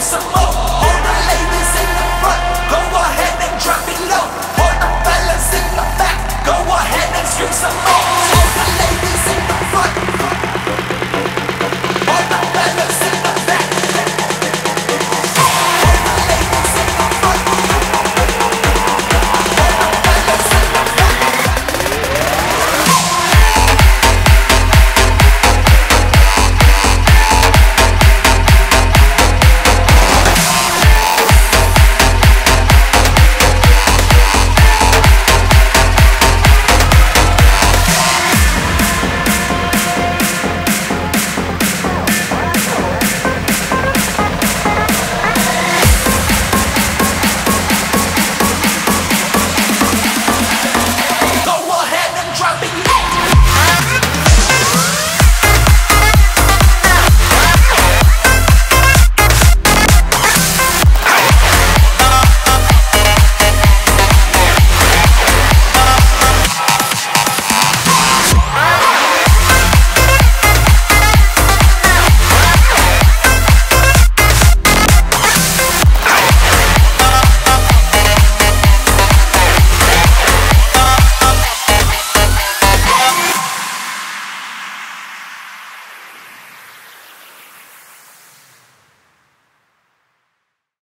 some more.